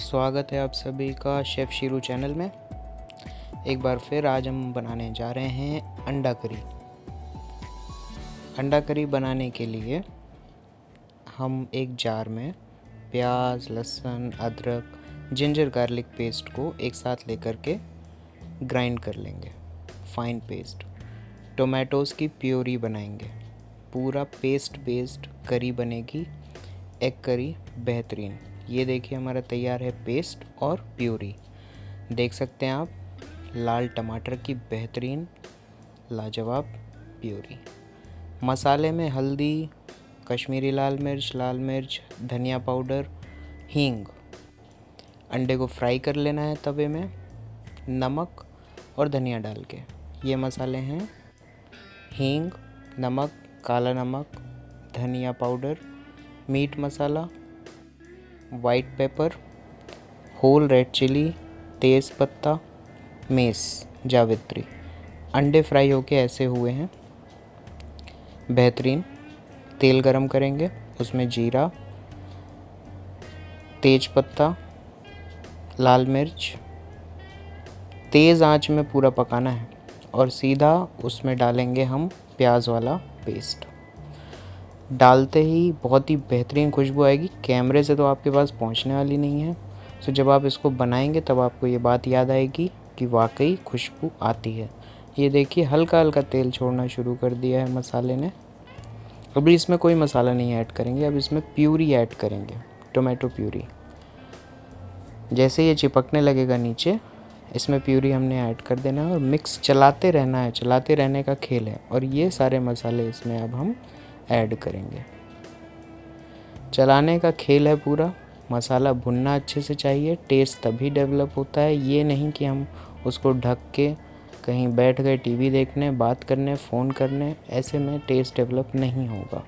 स्वागत है आप सभी का शेफ़ शीरू चैनल में। एक बार फिर आज हम बनाने जा रहे हैं अंडा करी। अंडा करी बनाने के लिए हम एक जार में प्याज, लहसुन, अदरक, जिंजर गार्लिक पेस्ट को एक साथ लेकर के ग्राइंड कर लेंगे। Fine paste. टोमेटोज़ की प्योरी बनाएँगे। पूरा पेस्ट बेस्ड करी बनेगी। एग करी बेहतरीन। ये देखिए हमारा तैयार है पेस्ट और प्यूरी। देख सकते हैं आप, लाल टमाटर की बेहतरीन, लाजवाब प्यूरी। मसाले में हल्दी, कश्मीरी लाल मिर्च लाल मिर्च, धनिया पाउडर, हींग। अंडे को फ्राई कर लेना है तवे में, नमक और धनिया डाल के। ये मसाले हैं, हींग, नमक, काला नमक, धनिया पाउडर, मीट मसाला white pepper whole red chili तेज़ पत्ता मेस, जावित्री। अंडे फ्राई होके ऐसे हुए हैं। बेहतरीन। तेल गरम करेंगे, उसमें जीरा तेज पत्ता लाल मिर्च। तेज़ आँच में पूरा पकाना है और सीधा उसमें डालेंगे हम प्याज वाला पेस्ट डालते ही बहुत ही बेहतरीन खुशबू आएगी। कैमरे से तो आपके पास पहुँचने वाली नहीं है। सो जब आप इसको बनाएँगे, तब आपको ये बात याद आएगी कि वाकई खुशबू आती है। ये देखिए हल्का हल्का तेल छोड़ना शुरू कर दिया है मसाले ने। अभी इसमें कोई मसाला नहीं ऐड करेंगे, अब इसमें प्यूरी ऐड करेंगे, टोमेटो प्यूरी। जैसे ये चिपकने लगेगा नीचे, इसमें प्यूरी हमने ऐड कर देना है और मिक्स चलाते रहना है, चलाते रहने का खेल है। और ये सारे मसाले इसमें अब हम ऐड करेंगे। चलाने का खेल है पूरा, मसाला भुनना अच्छे से चाहिए टेस्ट तभी डेवलप होता है। ये नहीं कि हम उसको ढक के कहीं बैठ गए टीवी देखने, बात करने फ़ोन करने, ऐसे में टेस्ट डेवलप नहीं होगा।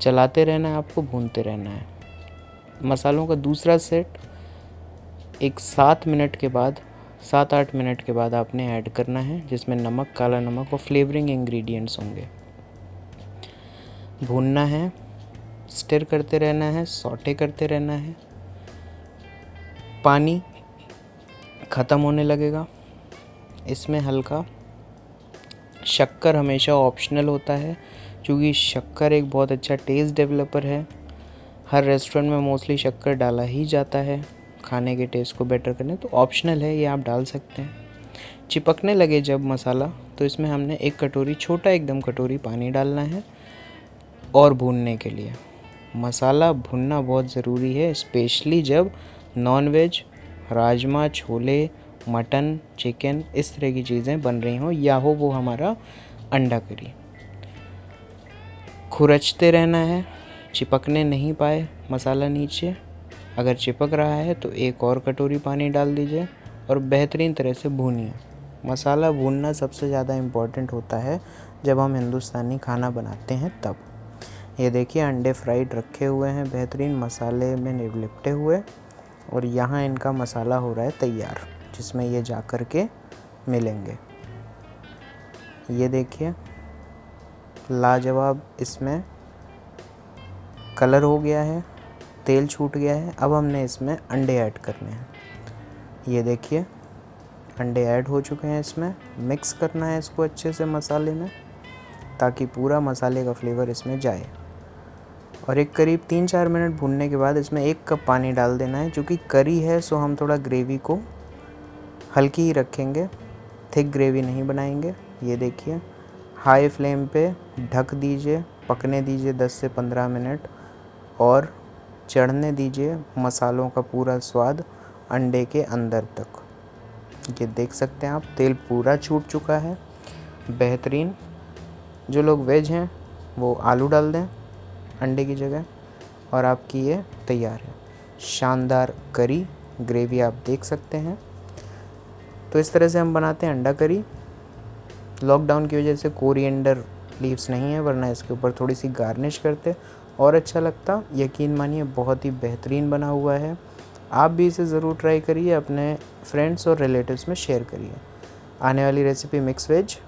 चलाते रहना है आपको, भूनते रहना है। मसालों का दूसरा सेट एक सात मिनट के बाद, सात आठ मिनट के बाद आपने ऐड करना है, जिसमें नमक, काला नमक और फ्लेवरिंग इंग्रेडिएंट्स होंगे। भूनना है स्टिर करते रहना है सॉटे करते रहना है। पानी ख़त्म होने लगेगा। इसमें हल्का शक्कर हमेशा ऑप्शनल होता है, क्योंकि शक्कर एक बहुत अच्छा टेस्ट डेवलपर है। हर रेस्टोरेंट में मोस्टली शक्कर डाला ही जाता है। खाने के टेस्ट को बेटर करने तो ऑप्शनल है, ये आप डाल सकते हैं। चिपकने लगे जब मसाला तो इसमें हमने एक कटोरी, छोटा एकदम कटोरी पानी डालना है। और भूनने के लिए। मसाला भुनना बहुत ज़रूरी है, स्पेशली जब नॉन वेज राजमा, छोले, मटन चिकन इस तरह की चीज़ें बन रही हों या हो वो हमारा अंडा करी। खुरचते रहना है, चिपकने नहीं पाए मसाला नीचे। अगर चिपक रहा है तो एक और कटोरी पानी डाल दीजिए और बेहतरीन तरह से भूनिए। मसाला भूनना सबसे ज़्यादा इंपॉर्टेंट होता है जब हम हिंदुस्तानी खाना बनाते हैं तब। ये देखिए, अंडे फ्राइड रखे हुए हैं, बेहतरीन मसाले में लिपटे हुए और यहाँ इनका मसाला हो रहा है तैयार, जिसमें ये जा कर के मिलेंगे। ये देखिए, लाजवाब इसमें कलर हो गया है, तेल छूट गया है, अब हमने इसमें अंडे ऐड करने हैं। ये देखिए, अंडे ऐड हो चुके हैं इसमें, मिक्स करना है इसको अच्छे से मसाले में, ताकि पूरा मसाले का फ्लेवर इसमें जाए। और एक करीब तीन चार मिनट भूनने के बाद इसमें एक कप पानी डाल देना है। क्योंकि करी है, सो हम थोड़ा ग्रेवी को हल्की ही रखेंगे। थिक ग्रेवी नहीं बनाएँगे। ये देखिए हाई फ्लेम पे ढक दीजिए, पकने दीजिए 10 से 15 मिनट और चढ़ने दीजिए मसालों का पूरा स्वाद अंडे के अंदर तक। ये देख सकते हैं आप, तेल पूरा छूट चुका है। बेहतरीन। जो लोग वेज हैं, वो आलू डाल दें। अंडे की जगह, और आपकी ये तैयार है। शानदार करी ग्रेवी आप देख सकते हैं। तो इस तरह से हम बनाते हैं अंडा करी। लॉकडाउन की वजह से कोरिएंडर लीव्स नहीं है, वरना इसके ऊपर थोड़ी सी गार्निश करते। और अच्छा लगता, यकीन मानिए, बहुत ही बेहतरीन बना हुआ है। आप भी इसे ज़रूर ट्राई करिए, अपने फ्रेंड्स और रिलेटिव्स में शेयर करिए। आने वाली रेसिपी मिक्स वेज।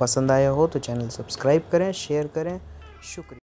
पसंद आया हो तो चैनल सब्सक्राइब करें, शेयर करें। शुक्रिया।